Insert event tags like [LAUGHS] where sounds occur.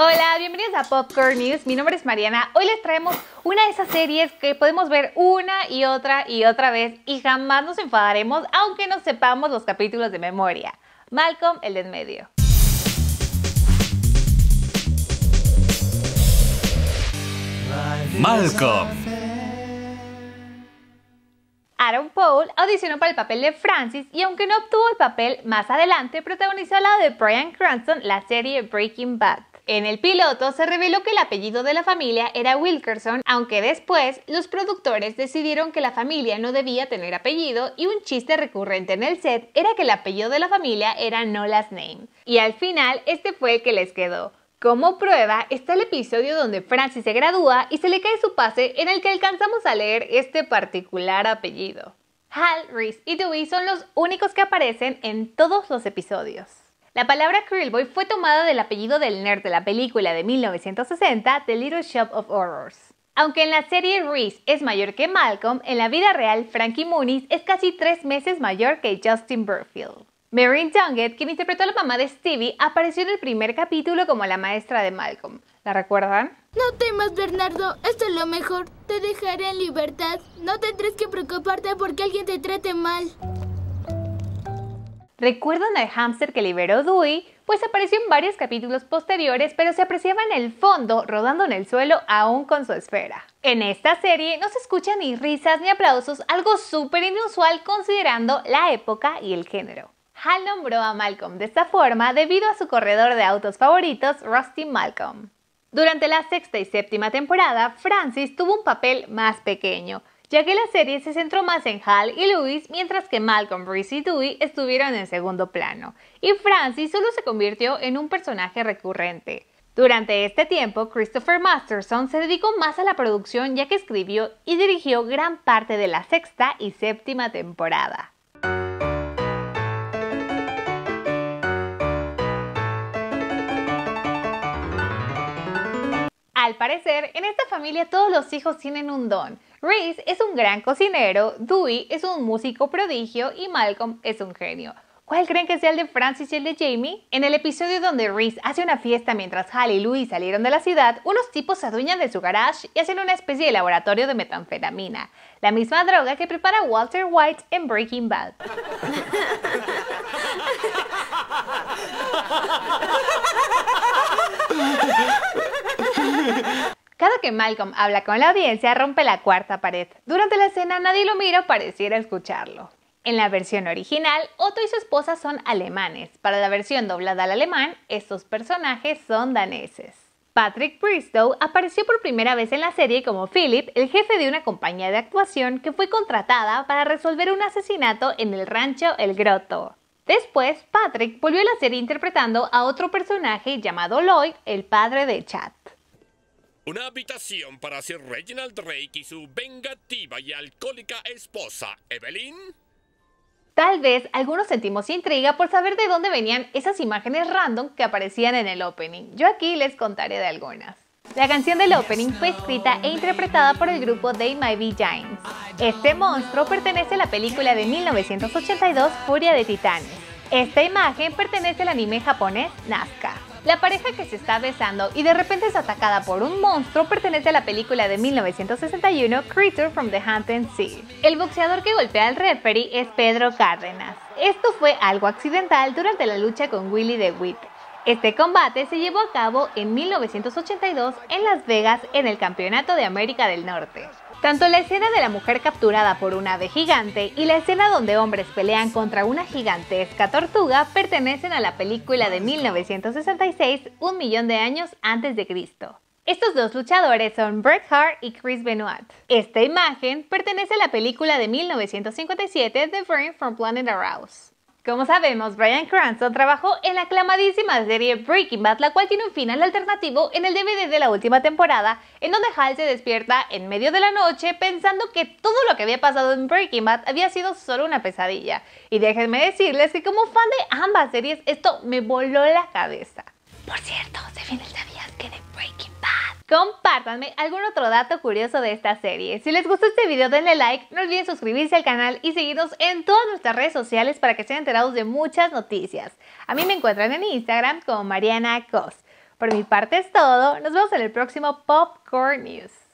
Hola, bienvenidos a Popcorn News. Mi nombre es Mariana. Hoy les traemos una de esas series que podemos ver una y otra y otra vez y jamás nos enfadaremos aunque no sepamos los capítulos de memoria. Malcolm, el de en medio. Malcolm. Aaron Paul audicionó para el papel de Francis y aunque no obtuvo el papel, más adelante protagonizó al lado de Brian Cranston la serie Breaking Bad. En el piloto se reveló que el apellido de la familia era Wilkerson, aunque después los productores decidieron que la familia no debía tener apellido y un chiste recurrente en el set era que el apellido de la familia era no last name. Y al final este fue el que les quedó. Como prueba está el episodio donde Francis se gradúa y se le cae su pase en el que alcanzamos a leer este particular apellido. Hal, Reese y Dewey son los únicos que aparecen en todos los episodios. La palabra Krillboy fue tomada del apellido del nerd de la película de 1960 The Little Shop of Horrors. Aunque en la serie Reese es mayor que Malcolm, en la vida real Frankie Muniz es casi tres meses mayor que Justin Burfield. Mary Dungett, quien interpretó a la mamá de Stevie, apareció en el primer capítulo como la maestra de Malcolm. ¿La recuerdan? No temas, Bernardo. Esto es lo mejor. Te dejaré en libertad. No tendrás que preocuparte porque alguien te trate mal. ¿Recuerdan al hámster que liberó Dewey? Pues apareció en varios capítulos posteriores, pero se apreciaba en el fondo, rodando en el suelo aún con su esfera. En esta serie no se escuchan ni risas ni aplausos, algo súper inusual considerando la época y el género. Hal nombró a Malcolm de esta forma debido a su corredor de autos favoritos, Rusty Malcolm. Durante la sexta y séptima temporada, Francis tuvo un papel más pequeño, ya que la serie se centró más en Hal y Louis, mientras que Malcolm, Reese y Dewey estuvieron en segundo plano, y Francis solo se convirtió en un personaje recurrente. Durante este tiempo, Christopher Masterson se dedicó más a la producción ya que escribió y dirigió gran parte de la sexta y séptima temporada. Al parecer, en esta familia todos los hijos tienen un don. Reese es un gran cocinero, Dewey es un músico prodigio y Malcolm es un genio. ¿Cuál creen que sea el de Francis y el de Jamie? En el episodio donde Reese hace una fiesta mientras Hal y Louis salieron de la ciudad, unos tipos se adueñan de su garage y hacen una especie de laboratorio de metanfetamina, la misma droga que prepara Walter White en Breaking Bad. [LAUGHS] Cada que Malcolm habla con la audiencia rompe la cuarta pared. Durante la escena nadie lo mira pareciera escucharlo. En la versión original, Otto y su esposa son alemanes. Para la versión doblada al alemán, estos personajes son daneses. Patrick Bristow apareció por primera vez en la serie como Philip, el jefe de una compañía de actuación que fue contratada para resolver un asesinato en el rancho El Grotto. Después, Patrick volvió a la serie interpretando a otro personaje llamado Lloyd, el padre de Chad. Una habitación para Sir Reginald Drake y su vengativa y alcohólica esposa, Evelyn. Tal vez algunos sentimos intriga por saber de dónde venían esas imágenes random que aparecían en el opening. Yo aquí les contaré de algunas. La canción del opening fue escrita e interpretada por el grupo They Might Be Giants. Este monstruo pertenece a la película de 1982 Furia de Titanes. Esta imagen pertenece al anime japonés Nazca. La pareja que se está besando y de repente es atacada por un monstruo pertenece a la película de 1961 Creature from the Haunted Sea. El boxeador que golpea al referee es Pedro Cárdenas. Esto fue algo accidental durante la lucha con Willy DeWitt. Este combate se llevó a cabo en 1982 en Las Vegas en el Campeonato de América del Norte. Tanto la escena de la mujer capturada por un ave gigante y la escena donde hombres pelean contra una gigantesca tortuga pertenecen a la película de 1966, Un millón de años antes de Cristo. Estos dos luchadores son Bret Hart y Chris Benoit. Esta imagen pertenece a la película de 1957 The Brain from Planet Arouse. Como sabemos, Brian Cranston trabajó en la aclamadísima serie Breaking Bad, la cual tiene un final alternativo en el DVD de la última temporada, en donde Hal se despierta en medio de la noche pensando que todo lo que había pasado en Breaking Bad había sido solo una pesadilla. Y déjenme decirles que como fan de ambas series, esto me voló la cabeza. Por cierto, se viene sabías que de Breaking. Compártanme algún otro dato curioso de esta serie. Si les gustó este video denle like, no olviden suscribirse al canal y seguirnos en todas nuestras redes sociales para que estén enterados de muchas noticias. A mí me encuentran en Instagram como Mariana Cos. Por mi parte es todo, nos vemos en el próximo Popcorn News.